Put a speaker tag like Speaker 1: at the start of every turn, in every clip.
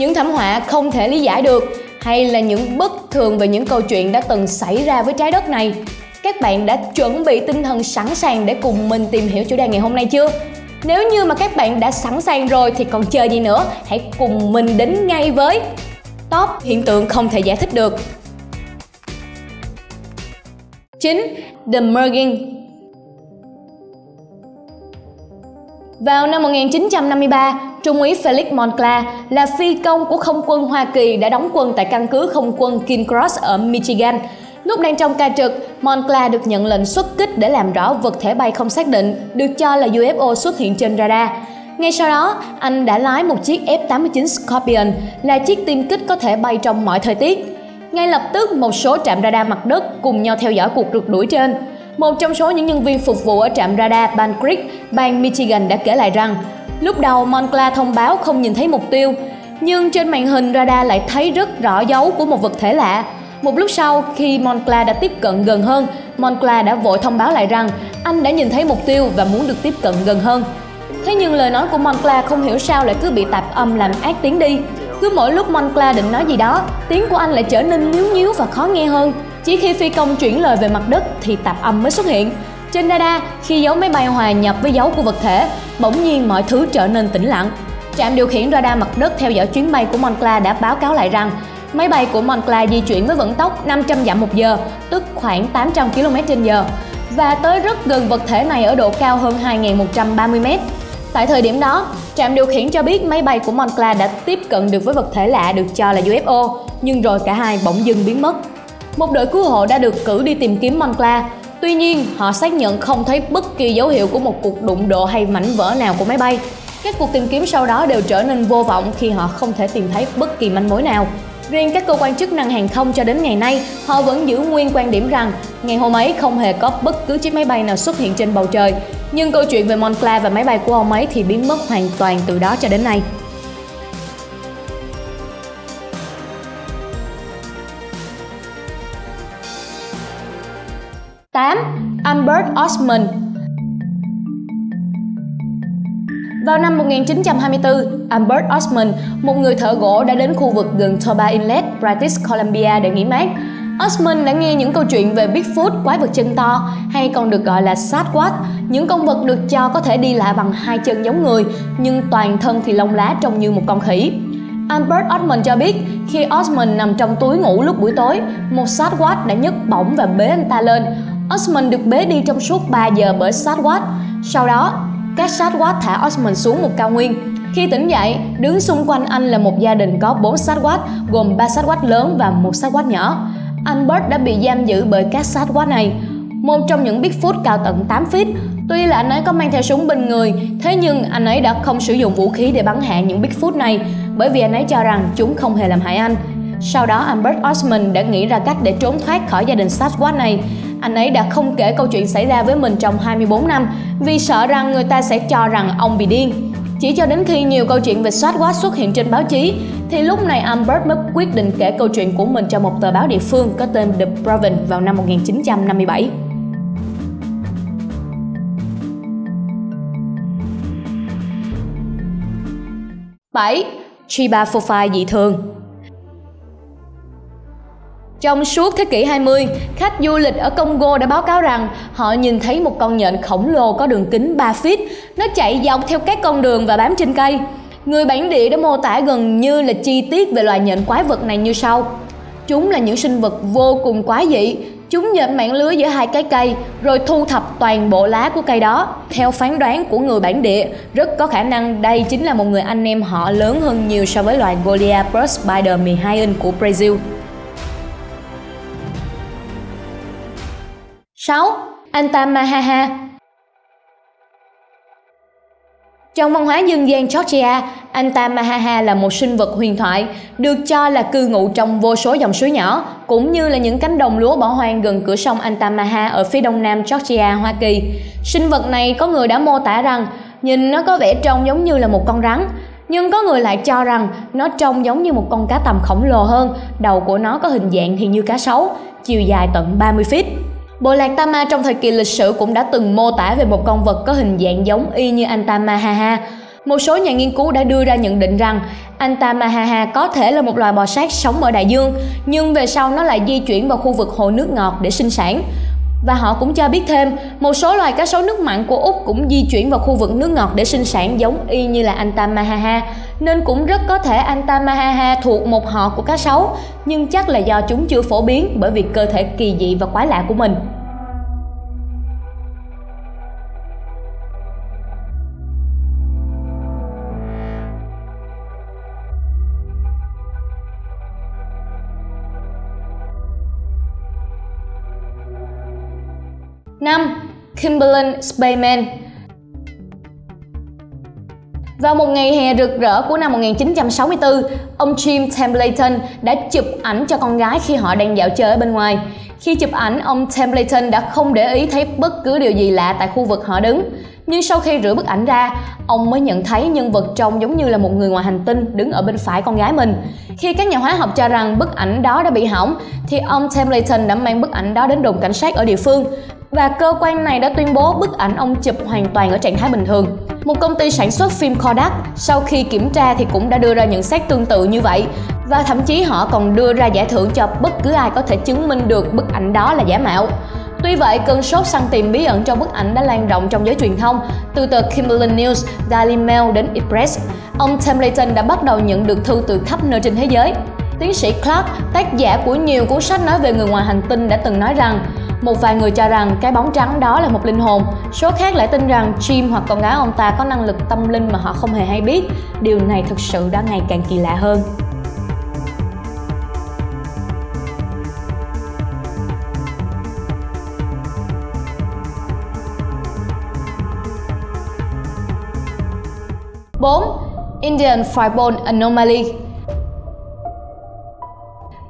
Speaker 1: những thảm họa không thể lý giải được hay là những bất thường về những câu chuyện đã từng xảy ra với trái đất này? Các bạn đã chuẩn bị tinh thần sẵn sàng để cùng mình tìm hiểu chủ đề ngày hôm nay chưa? Nếu như mà các bạn đã sẵn sàng rồi thì còn chờ gì nữa hãy cùng mình đến ngay với top hiện tượng không thể giải thích được. 9. The Merging. Vào năm 1953, Trung úy Felix Moncla là phi công của không quân Hoa Kỳ đã đóng quân tại căn cứ không quân King Cross ở Michigan. Lúc đang trong ca trực, Moncla được nhận lệnh xuất kích để làm rõ vật thể bay không xác định, được cho là UFO xuất hiện trên radar. Ngay sau đó, anh đã lái một chiếc F-89 Scorpion là chiếc tiêm kích có thể bay trong mọi thời tiết. Ngay lập tức, một số trạm radar mặt đất cùng nhau theo dõi cuộc rượt đuổi trên. Một trong số những nhân viên phục vụ ở trạm radar Ban Creek, bang Michigan đã kể lại rằng Lúc đầu Moncla thông báo không nhìn thấy mục tiêu, nhưng trên màn hình radar lại thấy rất rõ dấu của một vật thể lạ. Một lúc sau, khi Moncla đã tiếp cận gần hơn, Moncla đã vội thông báo lại rằng anh đã nhìn thấy mục tiêu và muốn được tiếp cận gần hơn. Thế nhưng lời nói của Moncla không hiểu sao lại cứ bị tạp âm làm ác tiếng đi. Cứ mỗi lúc Moncla định nói gì đó, tiếng của anh lại trở nên nhíu nhíu và khó nghe hơn. Chỉ khi phi công chuyển lời về mặt đất thì tạp âm mới xuất hiện. Trên radar, khi dấu máy bay hòa nhập với dấu của vật thể, bỗng nhiên mọi thứ trở nên tĩnh lặng. Trạm điều khiển radar mặt đất theo dõi chuyến bay của Moncla đã báo cáo lại rằng máy bay của Moncla di chuyển với vận tốc 500 dặm một giờ, tức khoảng 800 km/h và tới rất gần vật thể này ở độ cao hơn 2.130 m. Tại thời điểm đó, trạm điều khiển cho biết máy bay của Moncla đã tiếp cận được với vật thể lạ được cho là UFO, nhưng rồi cả hai bỗng dưng biến mất. Một đội cứu hộ đã được cử đi tìm kiếm Moncla Tuy nhiên, họ xác nhận không thấy bất kỳ dấu hiệu của một cuộc đụng độ hay mảnh vỡ nào của máy bay. Các cuộc tìm kiếm sau đó đều trở nên vô vọng khi họ không thể tìm thấy bất kỳ manh mối nào. Riêng các cơ quan chức năng hàng không cho đến ngày nay, họ vẫn giữ nguyên quan điểm rằng ngày hôm ấy không hề có bất cứ chiếc máy bay nào xuất hiện trên bầu trời. Nhưng câu chuyện về Moncla và máy bay của ông ấy thì biến mất hoàn toàn từ đó cho đến nay. 8. Albert Osman Vào năm 1924, Albert Osman, một người thợ gỗ đã đến khu vực gần Toba Inlet, British Columbia để nghỉ mát. Osman đã nghe những câu chuyện về Bigfoot, quái vật chân to, hay còn được gọi là Sasquatch, những con vật được cho có thể đi lại bằng hai chân giống người, nhưng toàn thân thì lông lá trông như một con khỉ. Albert Osman cho biết khi Osman nằm trong túi ngủ lúc buổi tối, một Sasquatch đã nhấc bổng và bế anh ta lên. Osman được bế đi trong suốt 3 giờ bởi Sasquatch. Sau đó, các Sasquatch thả Osman xuống một cao nguyên. Khi tỉnh dậy, đứng xung quanh anh là một gia đình có 4 Sasquatch, gồm 3 Sasquatch lớn và một Sasquatch nhỏ. Albert đã bị giam giữ bởi các Sasquatch này. Một trong những Bigfoot cao tận 8 feet, tuy là anh ấy có mang theo súng bên người, thế nhưng anh ấy đã không sử dụng vũ khí để bắn hạ những Bigfoot này, bởi vì anh ấy cho rằng chúng không hề làm hại anh. Sau đó Albert Osman đã nghĩ ra cách để trốn thoát khỏi gia đình Sasquatch này anh ấy đã không kể câu chuyện xảy ra với mình trong 24 năm vì sợ rằng người ta sẽ cho rằng ông bị điên. Chỉ cho đến khi nhiều câu chuyện về Sasquatch xuất hiện trên báo chí thì lúc này Albert mới quyết định kể câu chuyện của mình cho một tờ báo địa phương có tên The Province vào năm 1957. Bảy, Chiba Fofai dị thường trong suốt thế kỷ 20, khách du lịch ở Congo đã báo cáo rằng họ nhìn thấy một con nhện khổng lồ có đường kính 3 feet. Nó chạy dọc theo các con đường và bám trên cây. Người bản địa đã mô tả gần như là chi tiết về loài nhện quái vật này như sau. Chúng là những sinh vật vô cùng quái dị. Chúng nhện mạng lưới giữa hai cái cây rồi thu thập toàn bộ lá của cây đó. Theo phán đoán của người bản địa, rất có khả năng đây chính là một người anh em họ lớn hơn nhiều so với loài Goliath Spider 12 inch của Brazil. 6. Antamahaha Trong văn hóa dân gian Georgia, Antamahaha là một sinh vật huyền thoại, được cho là cư ngụ trong vô số dòng suối nhỏ, cũng như là những cánh đồng lúa bỏ hoang gần cửa sông Antamaha ở phía đông nam Georgia, Hoa Kỳ. Sinh vật này có người đã mô tả rằng nhìn nó có vẻ trông giống như là một con rắn, nhưng có người lại cho rằng nó trông giống như một con cá tầm khổng lồ hơn, đầu của nó có hình dạng thì như cá sấu, chiều dài tận 30 feet. Bộ lạc Tama trong thời kỳ lịch sử cũng đã từng mô tả về một con vật có hình dạng giống y như Antamahaha. Một số nhà nghiên cứu đã đưa ra nhận định rằng Antamahaha có thể là một loài bò sát sống ở đại dương, nhưng về sau nó lại di chuyển vào khu vực hồ nước ngọt để sinh sản. Và họ cũng cho biết thêm, một số loài cá sấu nước mặn của Úc cũng di chuyển vào khu vực nước ngọt để sinh sản giống y như là Antamahaha, nên cũng rất có thể Antamahaha thuộc một họ của cá sấu, nhưng chắc là do chúng chưa phổ biến bởi vì cơ thể kỳ dị và quái lạ của mình. năm Kimberlin Spayman vào một ngày hè rực rỡ của năm 1964, ông Jim Templeton đã chụp ảnh cho con gái khi họ đang dạo chơi ở bên ngoài. Khi chụp ảnh, ông Templeton đã không để ý thấy bất cứ điều gì lạ tại khu vực họ đứng. Nhưng sau khi rửa bức ảnh ra, ông mới nhận thấy nhân vật trông giống như là một người ngoài hành tinh đứng ở bên phải con gái mình. Khi các nhà hóa học cho rằng bức ảnh đó đã bị hỏng, thì ông Templeton đã mang bức ảnh đó đến đồn cảnh sát ở địa phương và cơ quan này đã tuyên bố bức ảnh ông chụp hoàn toàn ở trạng thái bình thường. Một công ty sản xuất phim Kodak sau khi kiểm tra thì cũng đã đưa ra nhận xét tương tự như vậy và thậm chí họ còn đưa ra giải thưởng cho bất cứ ai có thể chứng minh được bức ảnh đó là giả mạo. Tuy vậy, cơn sốt săn tìm bí ẩn trong bức ảnh đã lan rộng trong giới truyền thông, từ tờ Kimberley News, Daily Mail đến Express. Ông Templeton đã bắt đầu nhận được thư từ khắp nơi trên thế giới. Tiến sĩ Clark, tác giả của nhiều cuốn sách nói về người ngoài hành tinh đã từng nói rằng một vài người cho rằng cái bóng trắng đó là một linh hồn, số khác lại tin rằng Jim hoặc con gái ông ta có năng lực tâm linh mà họ không hề hay biết. Điều này thực sự đã ngày càng kỳ lạ hơn. bốn Indian Fireball Anomaly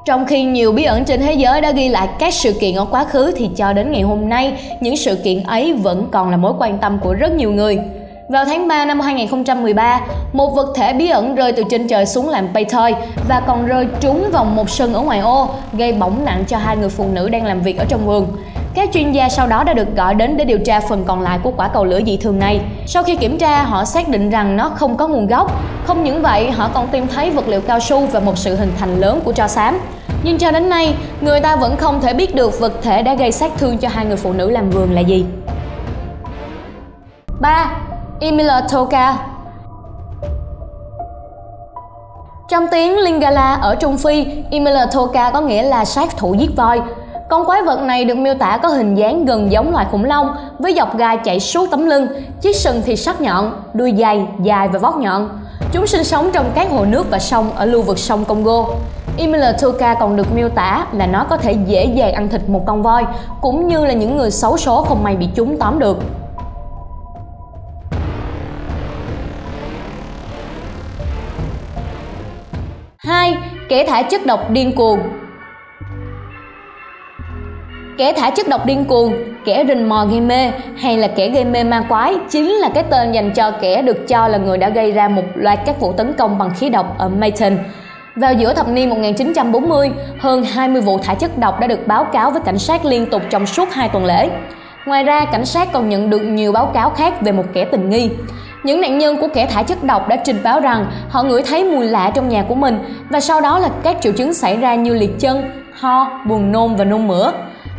Speaker 1: trong khi nhiều bí ẩn trên thế giới đã ghi lại các sự kiện ở quá khứ thì cho đến ngày hôm nay, những sự kiện ấy vẫn còn là mối quan tâm của rất nhiều người. Vào tháng 3 năm 2013, một vật thể bí ẩn rơi từ trên trời xuống làm bay thôi và còn rơi trúng vào một sân ở ngoài ô, gây bỏng nặng cho hai người phụ nữ đang làm việc ở trong vườn. Các chuyên gia sau đó đã được gọi đến để điều tra phần còn lại của quả cầu lửa dị thường này. Sau khi kiểm tra, họ xác định rằng nó không có nguồn gốc. Không những vậy, họ còn tìm thấy vật liệu cao su và một sự hình thành lớn của tro xám. Nhưng cho đến nay, người ta vẫn không thể biết được vật thể đã gây sát thương cho hai người phụ nữ làm vườn là gì. 3. Emila Toka Trong tiếng Lingala ở Trung Phi, Emila Toka có nghĩa là sát thủ giết voi. Con quái vật này được miêu tả có hình dáng gần giống loài khủng long với dọc gai chạy suốt tấm lưng, chiếc sừng thì sắc nhọn, đuôi dày, dài và vót nhọn. Chúng sinh sống trong các hồ nước và sông ở lưu vực sông Congo. Imilatuka còn được miêu tả là nó có thể dễ dàng ăn thịt một con voi, cũng như là những người xấu số không may bị chúng tóm được. hai Kẻ thả chất độc điên cuồng Kẻ thả chất độc điên cuồng, kẻ rình mò gây mê hay là kẻ gây mê ma quái chính là cái tên dành cho kẻ được cho là người đã gây ra một loạt các vụ tấn công bằng khí độc ở Mayton. Vào giữa thập niên 1940, hơn 20 vụ thả chất độc đã được báo cáo với cảnh sát liên tục trong suốt hai tuần lễ. Ngoài ra, cảnh sát còn nhận được nhiều báo cáo khác về một kẻ tình nghi. Những nạn nhân của kẻ thả chất độc đã trình báo rằng họ ngửi thấy mùi lạ trong nhà của mình và sau đó là các triệu chứng xảy ra như liệt chân, ho, buồn nôn và nôn mửa.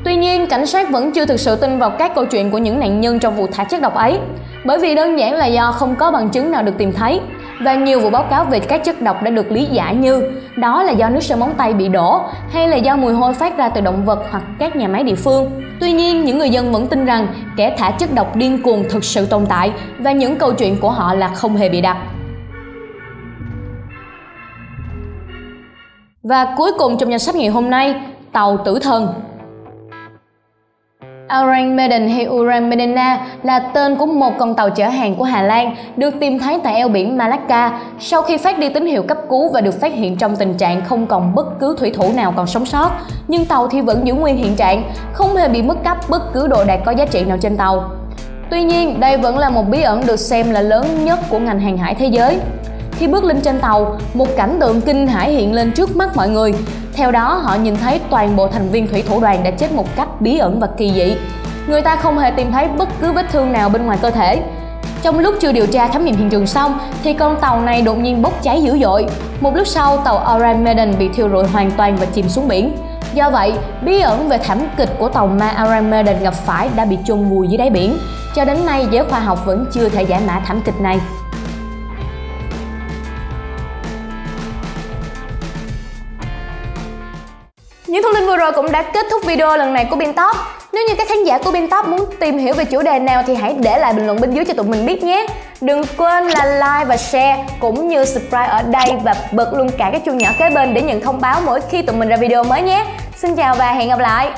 Speaker 1: Tuy nhiên, cảnh sát vẫn chưa thực sự tin vào các câu chuyện của những nạn nhân trong vụ thả chất độc ấy, bởi vì đơn giản là do không có bằng chứng nào được tìm thấy và nhiều vụ báo cáo về các chất độc đã được lý giải như đó là do nước sơn móng tay bị đổ hay là do mùi hôi phát ra từ động vật hoặc các nhà máy địa phương. Tuy nhiên, những người dân vẫn tin rằng kẻ thả chất độc điên cuồng thực sự tồn tại và những câu chuyện của họ là không hề bị đặt. Và cuối cùng trong danh sách ngày hôm nay, tàu tử thần Orang Maiden hay Uran Medina là tên của một con tàu chở hàng của Hà Lan được tìm thấy tại eo biển Malacca sau khi phát đi tín hiệu cấp cứu và được phát hiện trong tình trạng không còn bất cứ thủy thủ nào còn sống sót. Nhưng tàu thì vẫn giữ nguyên hiện trạng, không hề bị mất cắp bất cứ đồ đạc có giá trị nào trên tàu. Tuy nhiên, đây vẫn là một bí ẩn được xem là lớn nhất của ngành hàng hải thế giới. Khi bước lên trên tàu, một cảnh tượng kinh hãi hiện lên trước mắt mọi người. Theo đó, họ nhìn thấy toàn bộ thành viên thủy thủ đoàn đã chết một cách bí ẩn và kỳ dị. Người ta không hề tìm thấy bất cứ vết thương nào bên ngoài cơ thể. Trong lúc chưa điều tra khám nghiệm hiện trường xong thì con tàu này đột nhiên bốc cháy dữ dội. Một lúc sau, tàu Iron Maiden bị thiêu rụi hoàn toàn và chìm xuống biển. Do vậy, bí ẩn về thảm kịch của tàu ma Iron Maiden gặp phải đã bị chôn vùi dưới đáy biển. Cho đến nay, giới khoa học vẫn chưa thể giải mã thảm kịch này. Những thông tin vừa rồi cũng đã kết thúc video lần này của Bin Top. Nếu như các khán giả của Bin Top muốn tìm hiểu về chủ đề nào thì hãy để lại bình luận bên dưới cho tụi mình biết nhé. Đừng quên là like và share, cũng như subscribe ở đây và bật luôn cả cái chuông nhỏ kế bên để nhận thông báo mỗi khi tụi mình ra video mới nhé. Xin chào và hẹn gặp lại.